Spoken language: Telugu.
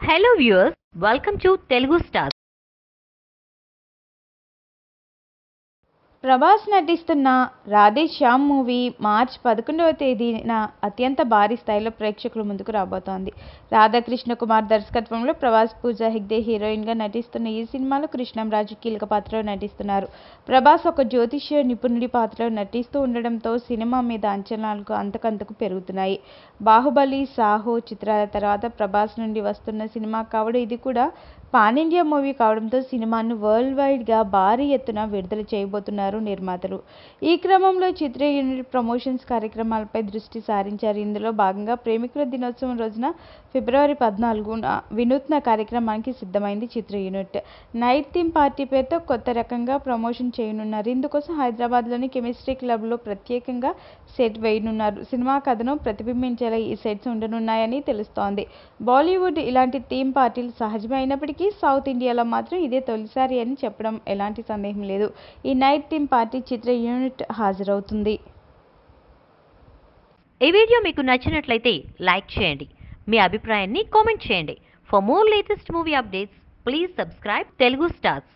Hello viewers welcome to Telugu star Prabhas నటిస్తున్న రాధే శ్యామ్ మూవీ మార్చ్ పదకొండవ తేదీన అత్యంత భారీ స్థాయిలో ప్రేక్షకుల ముందుకు రాబోతోంది. రాధాకృష్ణ కుమార్ దర్శకత్వంలో ప్రభాస్ పూజ హెగ్డే హీరోయిన్గా నటిస్తున్న ఈ సినిమాలో కృష్ణంరాజు కీలక పాత్రలో నటిస్తున్నారు. ప్రభాస్ ఒక జ్యోతిష్య నిపుణుడి పాత్రలో నటిస్తూ ఉండడంతో సినిమా మీద అంచనాలకు అంతకంతకు పెరుగుతున్నాయి. బాహుబలి సాహో చిత్రాల తర్వాత ప్రభాస్ నుండి వస్తున్న సినిమా కావడం ఇది కూడా పాన్ ఇండియా మూవీ కావడంతో సినిమాను వరల్డ్ వైడ్గా భారీ ఎత్తున విడుదల చేయబోతున్నారు నిర్మాతలు. ఈ క్రమంలో చిత్ర యూనిట్ ప్రమోషన్స్ కార్యక్రమాలపై దృష్టి సారించారు. ఇందులో భాగంగా ప్రేమికుల దినోత్సవం రోజున ఫిబ్రవరి పద్నాలుగున వినూత్న కార్యక్రమానికి సిద్ధమైంది చిత్ర యూనిట్. నైట్ థీమ్ పార్టీ పేరుతో కొత్త రకంగా ప్రమోషన్ చేయనున్నారు. ఇందుకోసం హైదరాబాద్లోని కెమిస్ట్రీ క్లబ్లో ప్రత్యేకంగా సెట్ వేయనున్నారు. సినిమా కథను ప్రతిబింబించేలా ఈ సెట్స్ ఉండనున్నాయని తెలుస్తోంది. బాలీవుడ్ ఇలాంటి థీమ్ పార్టీలు సహజమైనప్పటికీ అయినప్పటికీ సౌత్ ఇండియాలో మాత్రం ఇదే తొలిసారి అని చెప్పడం ఎలాంటి సందేహం లేదు. ఈ నైట్ థీమ్ పార్టీ చిత్ర యూనిట్ హాజరవుతుంది. ఈ వీడియో మీకు నచ్చినట్లయితే లైక్ చేయండి. మీ అభిప్రాయాన్ని కామెంట్ చేయండి. For more latest movie updates please subscribe Telugu stars.